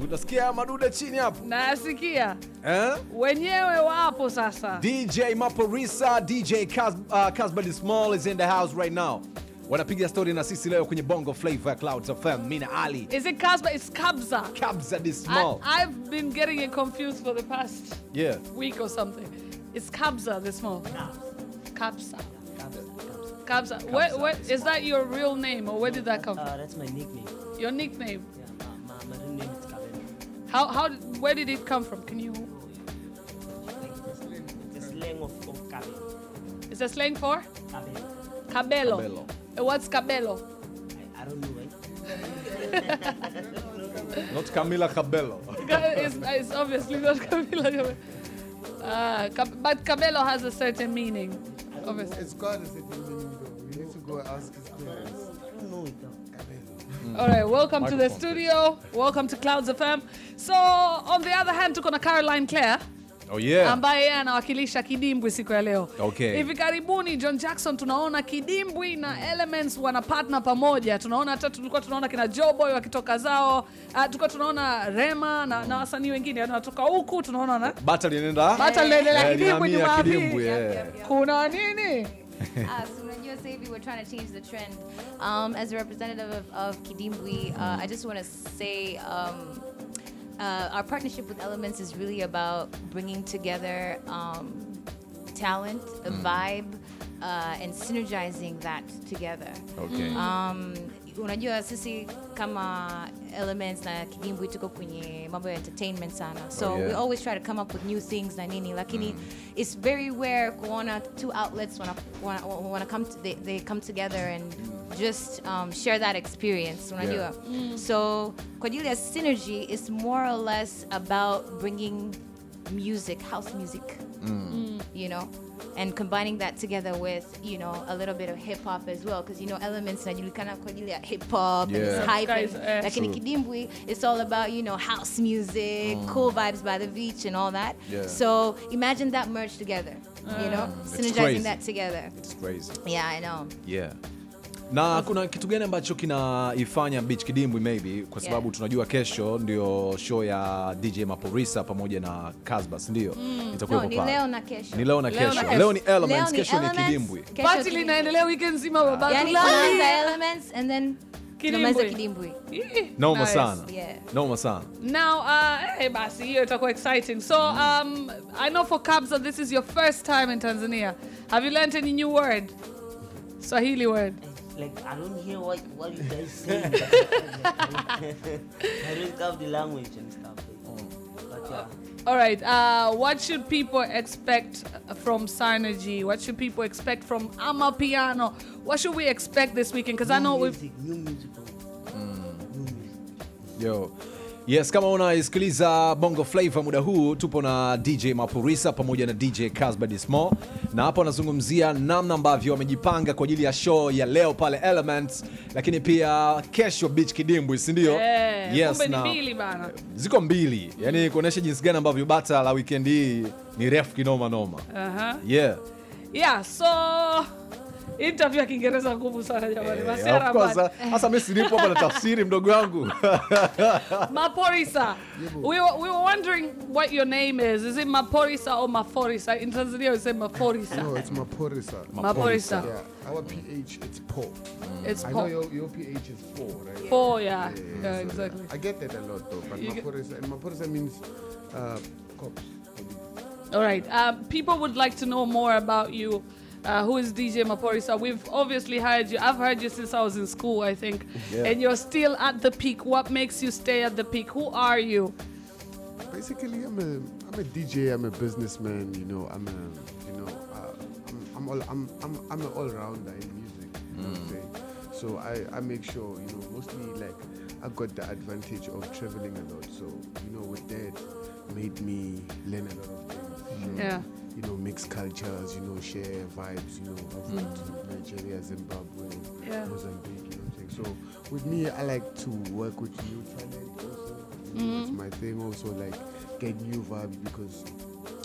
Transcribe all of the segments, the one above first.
Unasikia madude chini hapo nayasikia eh? wenyewe wapo sasa. DJ Maphorisa, DJ Kaz, uh, Kabza De Small is in the house right now. Wanapiga story na sisi leo kwenye Bongo Flava ya Clouds FM. Mimi na Ali Is it Kasba? It's Kabza. Kabza I, Small. I've been getting it confused for the past Yeah. week or something. It's Kabza De Small. Kabza. Kabza. Where, Kabza where, the is that your real name or where did that come from? Uh, that's my nickname. Your nickname. Yeah, my, my, my real name is Kabelo. How how did- where did it come from? Can you? Like it's a, slang of, of Kabelo. Is a slang for Kabelo. cabello? Cabello. Uh, What's cabello? I, I don't know, right? Not Camila Cabello. it's, it's obviously not Camila Cabello. Ah, cab- but cabello has a certain meaning. Obviously. It's got a certain meaning though. You need to go ask his parents. I don't know it. though. All right, welcome to the Microphone, studio. Welcome to Clouds FM. So, on the other hand, tuko na Caroline Claire Oh yeah. ambaye yeye anawakilisha Kidimbwi siku ya leo. Okay. Hivi karibuni John Jackson tunaona Kidimbwi na Elements wana partner pamoja. Tunaona hata tulikuwa tunaona kina Joboy wakitoka zao. Uh, tulikuwa tunaona Rema na, na wasanii wengine yani wanatoka huku tunaona na Battle inaenda. Battle linaendelea Eh, Kidimbwi Jumapili. Kuna nini? Ah, so hivi we were trying to change the trend. Um, as a representative of, of Kidimbwi, uh, I just want to say um, uh, our partnership with Elements is really about bringing together um, talent, a vibe, uh, and synergizing that together. Okay. Um, unajua sisi kama elements na kidimbwi tuko kwenye mambo ya entertainment sana. Oh, so Oh, yeah. we always try to come up with new things na nini lakini mm. it's very rare kuona two outlets wanna, wanna, wanna come to, they, they come together and just um, share that experience unajua? Mm. So kwa ajili ya synergy is more or less about bringing music house music mm. You know and combining that together with you know a little bit of hip hop as well because you know elements that najulikana kwa ajili ya hip hop and Yeah. it's hype Guys, and, eh. lakini True. kidimbwi it's all about you know house music cool vibes by the beach and all that Yeah. so imagine that merged together you know synergizing that together It's crazy. yeah i know Yeah. Na kuna kitu gani ambacho kinaifanya Beach Kidimbwi maybe kwa sababu Yeah. tunajua kesho ndio show ya DJ Maporisa pamoja na Casbas ndio itakuwa no ni leo na kesho Ni leo na Leo na kesho. Leo ni Elements, Leo ni kesho ni Kidimbwi. Party linaendelea weekend nzima baba. yani tunaanza elements and then kidimbwi Noma nice. sana. Yeah. Noma sana. Now, uh, eh, basi hiyo itakuwa exciting. So, um, I know for Kabza, this is your first time in Tanzania. Have you learned any new word? Swahili word. Like, I don't hear what, what you guys say. I don't have the language and stuff. But yeah. All right. Uh, what should people expect from Synergy? What should people expect from Amapiano? What should we expect this weekend? Because I know new we've. music, new music. bro. New music. Yo. Yes, kama unaisikiliza Bongo Flava muda huu, tupo na DJ Mapurisa pamoja na DJ Casbady Dismo, na hapo anazungumzia namna ambavyo wamejipanga kwa ajili ya show ya leo pale Elements, lakini pia kesho Beach Kidimbwi, si ndio? Hey, yes, na mbili bana. ziko mbili, yani kuonesha jinsi gani ambavyo bata la weekend hii ni refu kinoma noma. Uh-huh. Yeah. Yeah, so interview ya Kiingereza ngumu sana jamani. Eh, course, bana. Sasa mimi silipo hapa na tafsiri mdogo wangu. Maporisa. We were, we were wondering what your name is. Is it Maporisa or Maforisa? In Tanzania, we say Maforisa. No, it's Maporisa. Maporisa. Yeah, our pH it's po. It's I know po- your, your pH is four, right? Four, yeah. Yeah, Yeah, so exactly. I get that a lot though, but You Maporisa Maporisa means uh, cops. All right. Um, people would like to know more about you. Uh, who is DJ Maphorisa? We've obviously heard you. I've heard you since I was in school, I think. Yeah. And you're still at the peak. What makes you stay at the peak? Who are you? Basically, I'm a I'm a DJ. I'm a businessman. You know, I'm a you know uh, I'm I'm all I'm I'm I'm an all rounder in music. You know what I'm saying? So I I make sure you know mostly like I got the advantage of traveling a lot. So you know with that made me learn a lot of things. share, Yeah. You know, mix cultures. You know, share vibes. You know, to mm. Nigeria, Zimbabwe, Yeah. Mozambique. You know what I'm saying? So with me, I like to work with new talent also. You know, It's my thing also like get new vibes because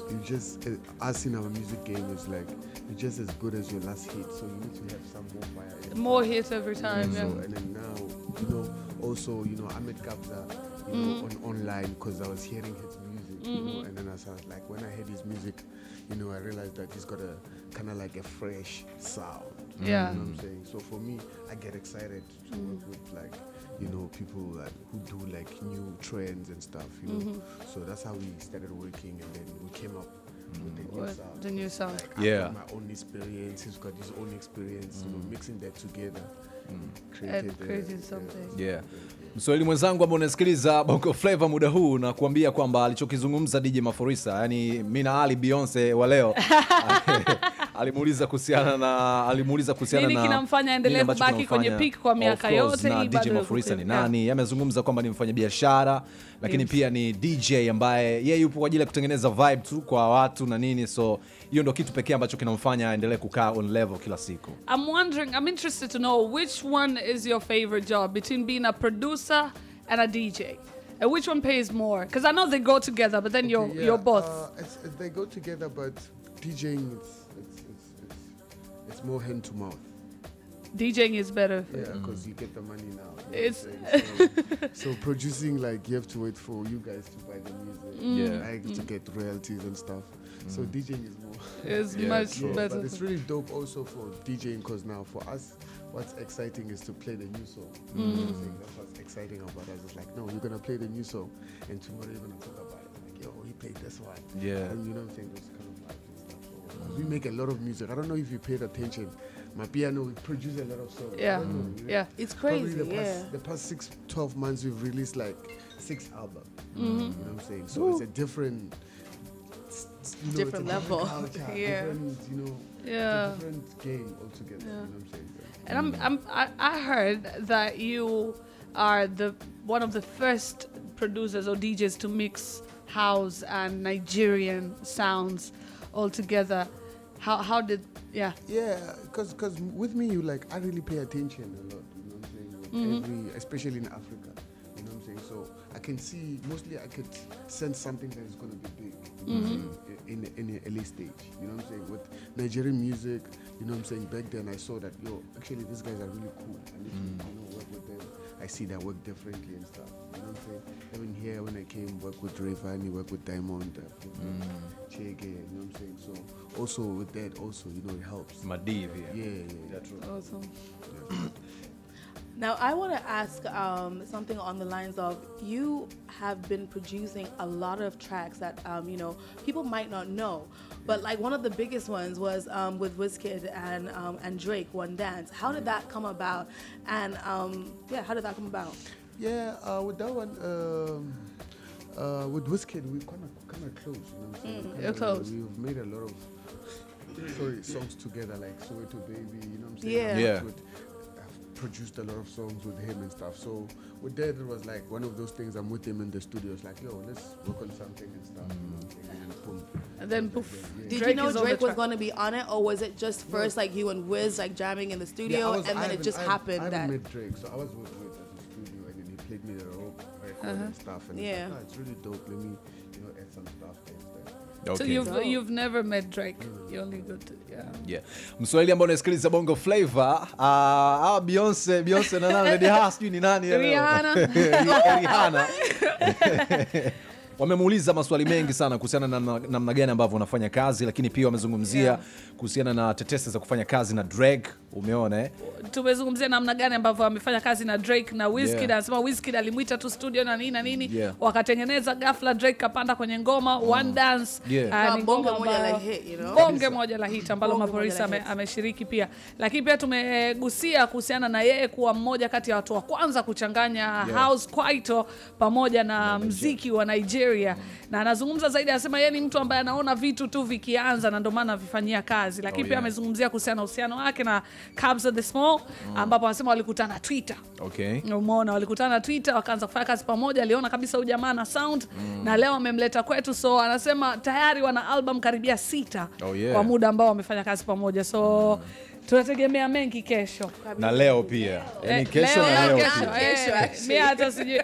you just uh, us in our music game is like you're just as good as your last hit. So you need to have some more fire. More hits every time. So Yeah. and then now, you know, also, you know, Ahmed Kabza, you know, mm. on online because I was hearing his music, you know, mm-hmm. and then I was like, when I heard his music, you know, I realized that he's got a kind of like a fresh sound. Yeah. You know what I'm saying? So for me, I get excited to work mm-hmm. with like, you know, people like, who do like new trends and stuff, you know. Mm-hmm. So that's how we started working, and then we came up mm-hmm. with the new With sound. the new sound. Like, Yeah. got my own experience. He's got his own experience. You know, mixing that together, Yeah. Mswahili mwenzangu ambao unasikiliza Bongo Flava muda huu na kuambia kwamba alichokizungumza DJ Maforisa, yani mi na Ali Beyonce wa leo alimuuliza kuhusiana na alimuuliza kuhusiana Nini na kinamfanya aendelee kubaki kwenye peak kwa miaka yote na hii DJ Maforisa ni nani? Amezungumza kwamba ni mfanyabiashara lakini Yes. pia ni DJ ambaye yeye yupo kwa ajili ya kutengeneza vibe tu kwa watu na nini, so hiyo ndio kitu pekee ambacho kinamfanya aendelee kukaa on level kila siku. I'm wondering, I'm interested to know which one is your favorite job between being a producer and a DJ? And which one pays more? Because I know they go together, but then okay, you're, yeah, you're both. Uh, they go together, but DJing it's, it's more hand to mouth. DJing is better. Yeah, because mm. you get the money now. It's- what I'm saying? so, so producing like you have to wait for you guys to buy the music. Mm. Yeah. Like to mm. get royalties and stuff. So DJing is more. It's Yeah, much true. better. But it's really dope also for DJing because now for us, what's exciting is to play the new song. You know what I'm saying? That's what's exciting about us. It's like, no, you're gonna play the new song, and tomorrow you're gonna talk about it. Like, yo, he played this one. Yeah. And you know what I'm saying? We make a lot of music. I don't know if you paid attention. Amapiano, we produce a lot of songs. Yeah. know. Yeah. It's crazy, the past, yeah. the past six, 12 months, we've released like six albums. Mm-hmm. You know what I'm saying? So it's a different, you know, Different level. culture, Yeah. different, you know, Yeah. different game altogether. You know what I'm saying? And I'm, I'm, I, I heard that you are the one of the first producers or DJs to mix house and Nigerian sounds all together. How, how did, yeah. Yeah, because cause with me, you like I really pay attention a lot. You know what I'm saying? Mm-hmm. every, especially in Africa. You know what I'm saying? So I can see mostly I could sense something that is going to be big. You know Mm-hmm. saying? In in the early stage. You know what I'm saying? With Nigerian music, you know what I'm saying? Back then I saw that yo, actually these guys are really cool. I need Mm. to you know work with them. I see that work differently and stuff. You know what I'm saying? Even here when I came, work with Rayvanny, work with Diamond, uh, Mm. Chege, you know what I'm saying? So also with that, also you know it helps. Madivi. Yeah, yeah, yeah. Awesome. Now, I want to ask um, something on the lines of you have been producing a lot of tracks that um, you know people might not know, but like one of the biggest ones was um, with Wizkid and um, and Drake, One Dance. How did that come about? And um, yeah, how did that come about? Yeah, uh, with that one, um, uh, with Wizkid, we kind of kind of close. You know what I'm saying? Mm, Kinda close. We've made a lot of sorry songs together, like Soweto Baby. You know what I'm saying? Yeah. Yeah. With, I've produced a lot of songs with him and stuff. So with that, it was like one of those things. I'm with him in the studio. It's like, yo, let's work on something and stuff. You know what I'm saying? And then boom. And then poof. Did Drake you know is on the Drake was going to be on it, or was it just first like you and Wiz like jamming in the studio, I was- and I then it just I happened haven't- I that? haven't met Drake, so I was with Wiz at the studio, and then he played me the rope record and uh-huh. stuff. And Yeah. it's like, oh, it's really dope. Let me, you know, add some stuff there instead. So you've, no. you've never met Drake. You only go to, yeah. Yeah. Mswahili ambao unasikiliza Bongo Flava, ah, uh, Beyonce, Beyonce na nani? Lady Haas sijui ni nani? Rihanna. Rihanna. Wamemuuliza maswali mengi sana kuhusiana na na- namna gani ambavyo unafanya kazi, lakini pia wamezungumzia Yeah. Kuhusiana na tetesi za kufanya kazi na Drake. Umeona eh? tumezungumzia namna gani ambavyo amefanya kazi na Drake na Wizkid. Yeah. Anasema Wizkid alimwita tu studio na nini na nini, Yeah. wakatengeneza ghafla, Drake kapanda kwenye ngoma mm. One Dance. Yeah. Uh, bonge moja la hit, you know? bonge moja la hit ambalo la ame, ameshiriki pia, lakini pia tumegusia kuhusiana na yeye kuwa mmoja kati ya watu wa kwanza kuchanganya yeah. house kwaito pamoja na yeah, mziki wa Nigeria, mm. na anazungumza zaidi, anasema yeye ni mtu ambaye anaona vitu tu vikianza na ndio maana avifanyia kazi, lakini Oh, pia yeah. amezungumzia kuhusiana na uhusiano wake na Cubs of the Small mm. ambapo anasema walikutana Twitter. Okay. Umeona, walikutana Twitter wakaanza kufanya kazi pamoja. Aliona kabisa huyu jamaa na sound mm. na leo amemleta kwetu, so anasema tayari wana album karibia sita Oh, yeah. kwa muda ambao wamefanya kazi pamoja, so tunategemea mengi kesho na leo pia yani Eh, kesho na leo kesho, pia. eh, Kesho, actually. mi hata sijui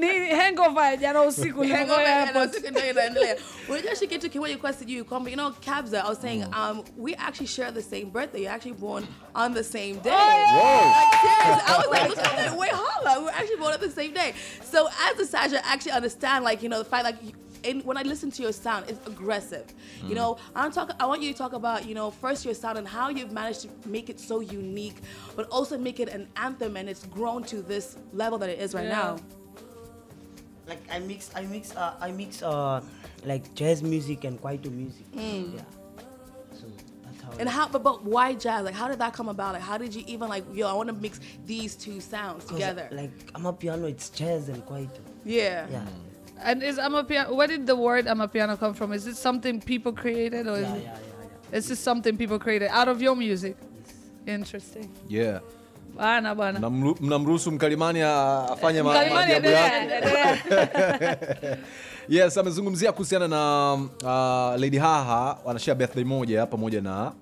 ni hangover ya jana usiku Hangover nilipokuwa and airport. usiku ndio inaendelea. Unajua shi kitu kimoja kwa sijui kwamba you know Kabza I was saying um we actually share the same birthday. You're actually born on the same day. Like serious. I was like, look at that. Wait, hold on. We're actually born on the same day. So as a Sasha, I actually understand like you know the fact like. You- And when I listen to your sound, it's aggressive. You know, I'm talking. I want you to talk about, you know, first your sound and how you've managed to make it so unique, but also make it an anthem, and it's grown to this level that it is right Yeah. now. Like I mix, I mix, uh, I mix uh, like jazz music and kwaito music. Yeah. So that's how. And how, but, but why jazz? Like, how did that come about? Like, how did you even like, yo, I want to mix these two sounds together? Like Amapiano, it's jazz and kwaito. yeah. Yeah. And is Amapiano, where did the word Amapiano come from? Is it something people created or is Yeah, it, yeah, yeah, yeah. It's just something people created out of your music? Yes. Interesting. yeah Bana bana. Namru, mnamruhusu mkalimani afanye maajabu yake yes amezungumzia kuhusiana na uh, lady haha wanashare birthday moja pamoja na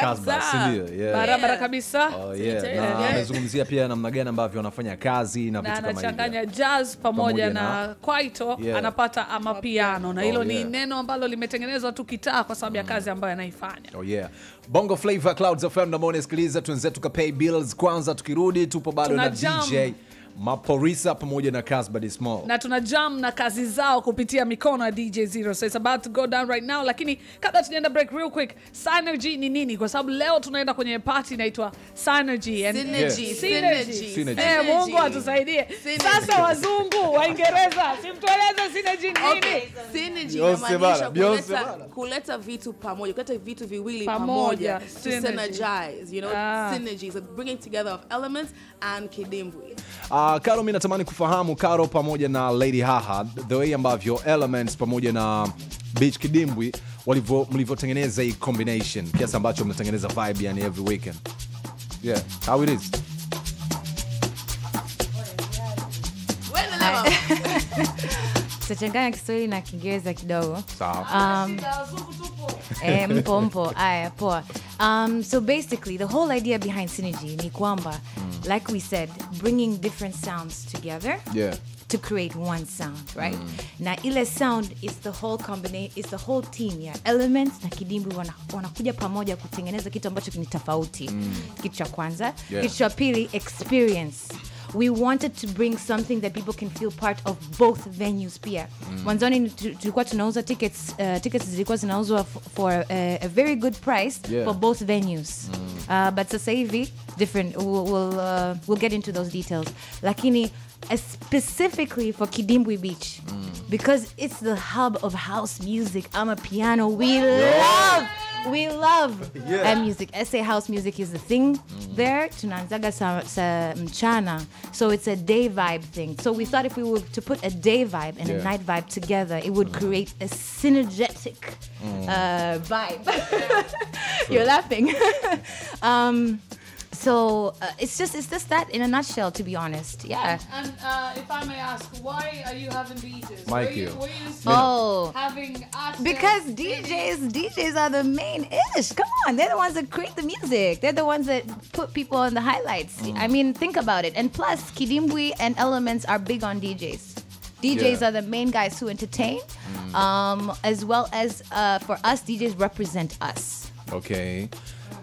Casbah, si ndio? Yeah. Barabara kabisa. Oh, yeah. Na amezungumzia pia namna gani ambavyo anafanya kazi na na vitu kama anachanganya jazz pamoja na, na- kwaito Yeah. anapata amapiano na hilo Oh, ni neno ambalo limetengenezwa tu kitaa kwa sababu ya kazi ambayo anaifanya Oh yeah. Bongo Flava Clouds FM na mbona sikiliza tuenzetu ka pay bills kwanza tukirudi tupo bado na jam. DJ Maporisa pamoja na Casbah Small. na tuna jam na kazi zao kupitia mikono ya DJ Zero. So it's about to go down right now, lakini kabla tunaenda break real quick, Synergy ni nini? Kwa sababu leo tunaenda kwenye party inaitwa Synergy and Synergy, synergy, Synergy. Eh. Mungu atusaidie. Sasa wazungu, Waingereza, simtueleze synergy ni nini? Synergy inamaanisha kuleta, kuleta vitu pamoja, kuleta vitu viwili Pamoja, synergize, you know, Ah. synergy, so bringing together of elements and kidimbwi. Uh, Karo, mi natamani kufahamu Karo pamoja na Lady Haha, the way ambavyo Elements pamoja na Beach Kidimbwi walivyo mlivyotengeneza hii combination kiasi ambacho mnatengeneza vibe yani every weekend. Yeah, how it is. tutachanganya kiswahili na kiingereza kidogo Sawa. um, eh, mpo mpo aya poa um, so basically the whole idea behind synergy ni kwamba like we said bringing different sounds together Yeah. to create one sound right? Na ile sound is the whole combination is the whole team ya elements na kidimbi wana- wanakuja pamoja kutengeneza kitu ambacho ni tofauti. Kitu cha kwanza. Yeah. kitu cha pili experience we wanted to bring something that people can feel part of both venues pia. Mwanzoni ni- tu- tulikuwa tunauza tickets uh, tickets zilikuwa zinauzwa for a, a very good price Yeah. for both venues. Uh, but sasa hivi different we'll, we'll, uh, we'll get into those details. Lakini uh, specifically for kidimbwi beach because it's the hub of house music. Amapiano. We love we love Yeah. uh, music. Sa house music is the thing there. Tunaanzaga sa, sa mchana. So it's a day vibe thing. So we thought if we were to put a day vibe and Yeah. a night vibe together it would create a synergetic uh, vibe. You're laughing. Um, so uh, it's just it's just that in a nutshell to be honest yeah And uh, if I may ask, why are you having beaches? Mike Were you, here. were you Oh. having artists because DJs DJs are the main ish. Come on, they're the ones that create the music. They're the ones that put people on the highlights. I mean, think about it. And plus, Kidimbwi and Elements are big on DJs. DJs Yeah. are the main guys who entertain, um, as well as uh, for us, DJs represent us. Okay.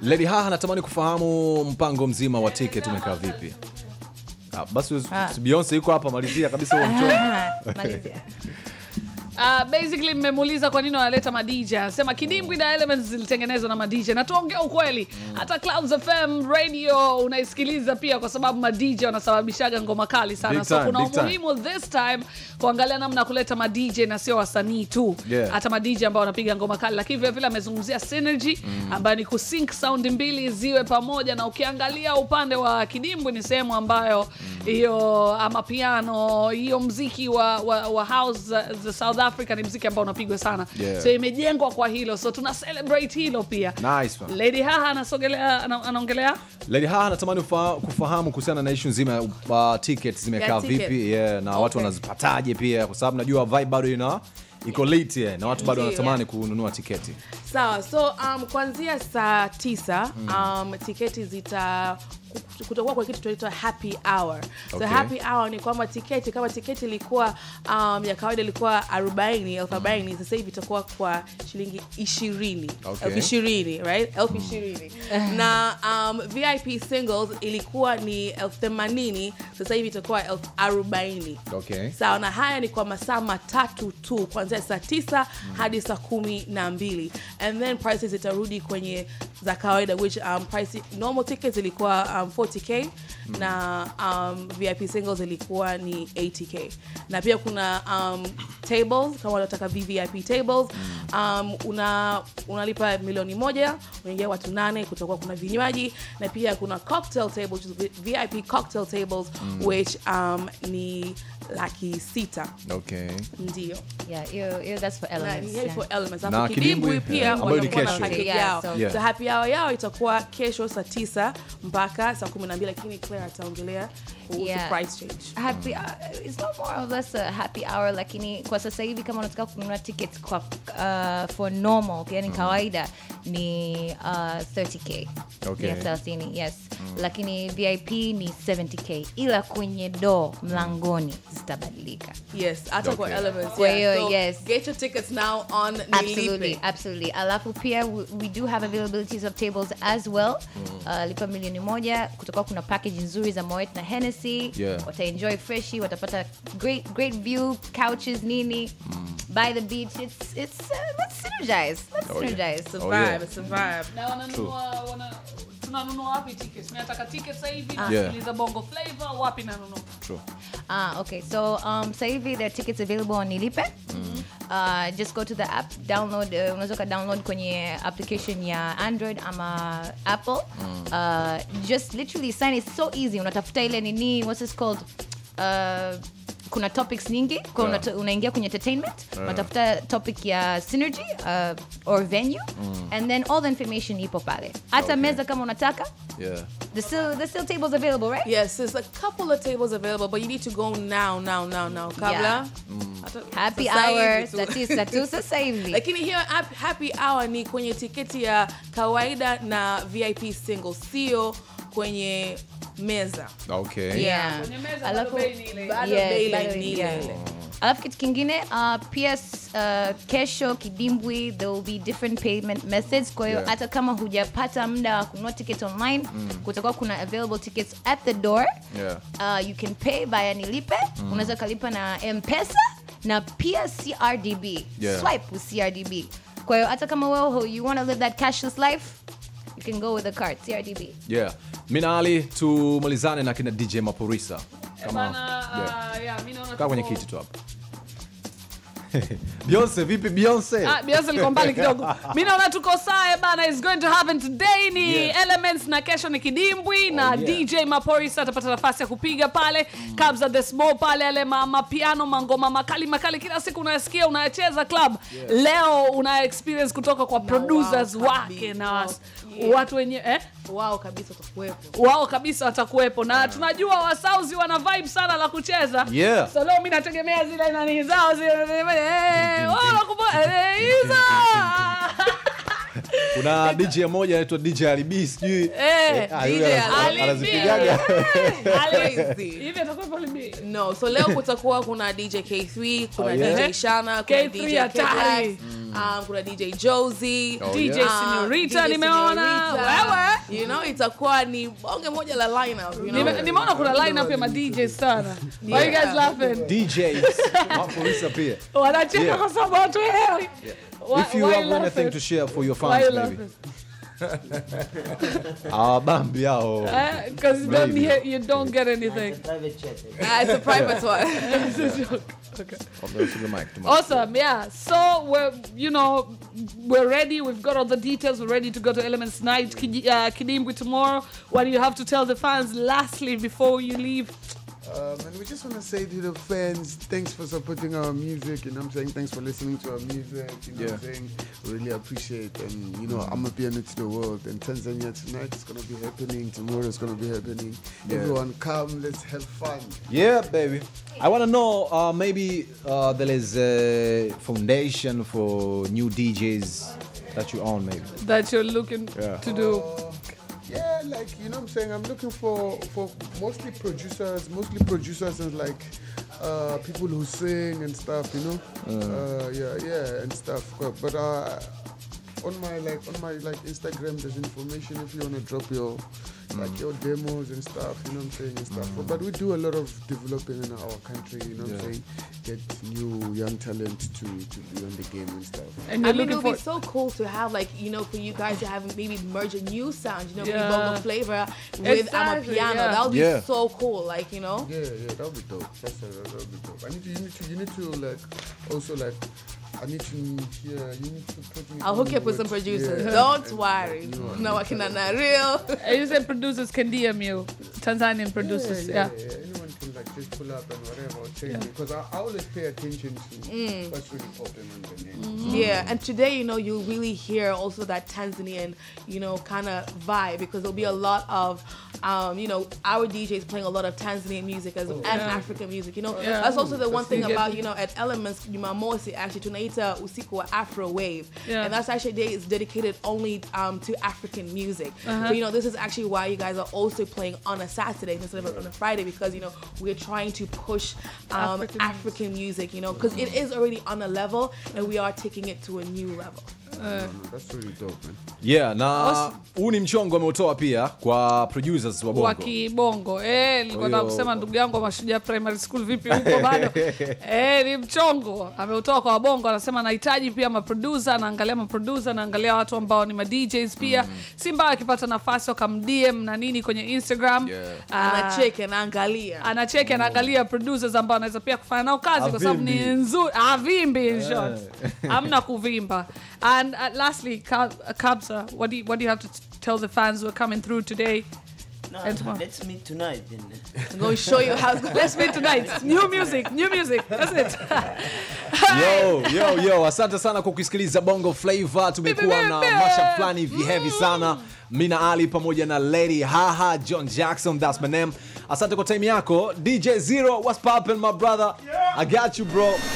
Lady Haha, anatamani kufahamu mpango mzima wa ticket umekaa vipi? Ah, basi Ah. Beyonce yuko hapa, malizia kabisa huo mchoro. Malizia. Uh, basically mmemuuliza kwa nini wanaleta madija, sema kidimbwi na elements zilitengenezwa na madija, na tuongea ukweli hata clouds fm radio unaisikiliza pia kwa sababu madija wanasababishaga ngoma kali sana Big so time, kuna time. umuhimu this time kuangalia namna ya kuleta madija na sio wasanii tu Yeah. hata madija ambao wanapiga ngoma kali lakini vile vile amezungumzia synergy mm. ambayo ni kusync sound mbili ziwe pamoja na ukiangalia upande wa kidimbwi ni sehemu ambayo hiyo ama piano hiyo mziki wa, wa, wa house za, za south africa ni mziki ambao unapigwa sana. Yeah. so imejengwa kwa hilo. So tuna celebrate hilo pia. Nice lady haha anasogelea anaongelea? Lady Haha, anatamani kufahamu kuhusiana na issue nzima uh, tickets zimekaa yeah, vipi? Yeah, na okay. watu wanazipataje pia, kwa sababu najua vibe bado ina iko late yeah, na watu bado wanatamani kununua tiketi. Sawa so um, kuanzia saa tisa um, tiketi zita kutokua kutakuwa kwa kitu tunaitwa happy hour. So Okay. happy hour ni kwamba tiketi kama tiketi ilikuwa um, ya kawaida ilikuwa 40 elfu arobaini sasa hivi itakuwa kwa shilingi ishirini. Okay. elfu ishirini right? Elfu ishirini. Na um, vip singles ilikuwa ni elfu themanini sasa hivi itakuwa elfu arobaini. Okay. sawa na haya ni kwa masaa matatu tu kuanzia saa tisa hadi saa kumi na mbili. And then prices zitarudi kwenye za kawaida which um, price, normal tickets zilikuwa um, 40k mm. na um, vip singles zilikuwa ni 80k na pia kuna um, tables kama unataka vvip tables um, una unalipa milioni moja unaingia watu nane kutakuwa kuna vinywaji na pia kuna cocktail tables vip cocktail tables which um, ni laki sita Okay. ndio Yeah, hiyo hiyo that's for elements. yeah. for elements. Na kidimbwi, kidimbwi pia yeah, ambayo na yao so- Yeah. so happy hour yao itakuwa kesho saa tisa mpaka saa kumi na mbili lakini Claire ataongelea kuhusu Yeah. price change happy uh, it's not more or less a happy hour lakini kwa sasahivi kama unataka kununua tickets kwa uh, for normal yani kawaida ni uh, 30k Okay. Ni 30 yes lakini vip ni 70k ila kwenye do mlangoni zitabadilika yes hata kwa elements Kwa yeah. so yes. get your tickets now on Absolutely, Nilipe. absolutely. Alafu pia we, we do have availabilities of tables as well. mm. Uh, lipa milioni moja kutakuwa kuna package nzuri za Moet na Hennessy. Yeah. Wataenjoy freshi, watapata great great view, couches nini. mm. By the beach. It's it's uh, let's synergize. Let's Oh, synergize. yeah. so Oh, vibe, it's a vibe. na wananunua wana, tunanunua wapi tickets mi nataka tickets sasa hivi Yeah. nasikiliza bongo flavor wapi nanunua True. Ah, okay. So, um, sasa hivi there are tickets available on Nilipe. Uh, just go to the app, download, uh, unaweza ka download kwenye application ya Android ama Apple. Uh, just literally sign. is so easy. Unatafuta ile nini, what's this called? Uh, kuna topics nyingi kwa Yeah. unaingia kwenye entertainment unatafuta topic ya synergy uh, or venue mm. and then all the information ipo pale hata Okay. meza kama unataka Yeah. there's still, there's still tables available right Yes, there's a couple of tables available, but you need to go now, now, now, now. Kabla. Yeah. mm. happy hour That saa tisa tu sasa hivi lakini hiyo happy hour ni kwenye tiketi ya kawaida na vip single sio kwenye meza Okay. Yeah. Kwenye Alafu- yeah. kitu kingine uh, pia uh, kesho kidimbwi there will be different payment methods kwa hiyo Yeah. hata kama hujapata muda wa kununua tiket online kutakuwa kuna available tickets at the door Yeah. uh, you can pay by nilipe unaweza ukalipa na mpesa na pia crdb Yeah. swipe with crdb kwa hiyo hata kama wewe you want to live that cashless life can go with the card crdb Yeah. Minali na Ali tumalizane na kina DJ Maporisa. Kama Bana, yeah. Uh, yeah, kwenye kiti tu hapa. Beyonce vipi Beyonce? Ah, Beyonce liko mbali kidogo Mimi naona tuko sawa bana is going to happen today ni Yes. elements na kesho ni kidimbwi oh, na yeah. dj Maporis atapata nafasi ya kupiga pale mm. kabza the small pale ale mama mapiano mangoma makali makali kila siku unayasikia unayacheza club Yes. leo una experience kutoka kwa na producers wow, wake na Yeah. watu wenyewe eh? Wao kabisa watakuwepo, wao kabisa watakuwepo. Na tunajua wasauzi wana vibe sana la kucheza. Yeah. so leo mi nategemea zile nani zao zile hizo Kuna DJ moja anaitwa DJ Alibi sijui. Eh, ah, anazipigaga. Hivi no so leo kutakuwa kuna dj k3 kuna Oh, yeah? dj shana kuna K3 dj hatari. Kidlax, um, kuna dj josie Oh, DJ yeah. Senorita nimeona wewe you know itakuwa ni bonge moja la lineup you know? Nimeona kuna lineup ya ma DJ sana why you guys laughing DJs Maporisa pia. wanacheka kwa sababu watu elewi Why- If you why have laughing? anything to share for your Why fans you maybe. laughing? Awabambi hao. Eh, 'cause you don't Maybe. hear- you don't get anything Private chat. Ah, it's a private one From the mic to mic. Awesome, yeah. So we're, you know, we're ready. We've got all the details. We're ready to go to Elements Night, Kiji- uh, Kidimbwi tomorrow. What do you have to tell the fans? Lastly, before you leave, Um, and we just want to say to the fans, thanks for supporting our music. You know what I'm saying? Thanks for listening to our music. You know what I'm saying? Really appreciate. And, you know, Amapiano to the world. And Tanzania tonight is going to be happening. Tomorrow is going to be happening. Yeah. Everyone come, let's have fun. Yeah, baby. I want to know uh, maybe uh, there is a foundation for new DJs that you own, maybe. that you're looking Yeah. to do. Yeah, like you know what I'm saying. I'm looking for for mostly producers, mostly producers and like uh, people who sing and stuff. You know, uh, yeah, yeah, and stuff. But, but uh, on my like on my like Instagram, there's information if you wanna drop your mm. like your demos and stuff. You know what I'm saying and stuff. But, but we do a lot of developing in our country. You know what I'm saying. Get new young talent to to be on the game and stuff. And I mean, it looking would for be so cool to have, like, you know, for you guys to have maybe merge a new sound, you know, Yeah. maybe bongo flavor with Exactly, Amapiano. yeah. That would be Yeah. so cool, like, you know. Yeah, yeah, that would be dope. That's a, that would be dope. I need to, you need to, you need to like, also like, I need to, yeah, you need to put me. I'll hook you up with some producers. yeah, Don't worry. No, I cannot not real. I just said producers can DM you, Tanzanian producers. Yeah. yeah, just pull up and whatever, or tell me because I, I always pay attention to what's really popping on the net. Yeah, and today, you know, you'll really hear also that Tanzanian, you know, kind of vibe because there'll be a lot of, um, you know, our DJs playing a lot of Tanzanian music as well. and African music. You know, Yeah. that's also the one thing about you know at Elements Jumamosi actually tunaita usiku wa Afro Wave, Yeah. and that's actually a day is dedicated only um, to African music. So you know, this is actually why you guys are also playing on a Saturday instead of on a Friday because you know we're trying to push um, African African, music. You know, because it is already on a level, and we are taking it to a new level. Man. Yeah, na huu ni mchongo ameutoa pia kwa producers wa wa Bongo. kibongo. Eh, nilikuwa nataka kusema ndugu yangu wa mashujaa primary school vipi huko bado? Eh, ni mchongo. Ameutoa kwa wabongo anasema anahitaji pia maproducer anaangalia maproducer anaangalia watu ambao ni madjs pia. Mm. Simba akipata nafasi wakamdm na nini kwenye instagram. Yeah. Ah, Anacheke naangalia. anacheki anaangalia producers ambao anaweza pia kufanya nao kazi kwa sababu ni nzuri. Avimbi in short amna kuvimba and uh, lastly Ka- uh, Kabza what do, you, what do you have to t- tell the fans who are coming through today No, And tomorrow. let's meet tonight then. I'm going to show you how. Let's meet tonight. New music, new music. That's it. Yo, yo, yo, asante sana kwa kusikiliza Bongo Flava. Tumekuwa na mashup fulani hivi heavy sana. Mina Ali pamoja na Lady Haha, John Jackson, that's my name. Asante kwa time yako. DJ Zero, what's poppin' my brother? I got you bro.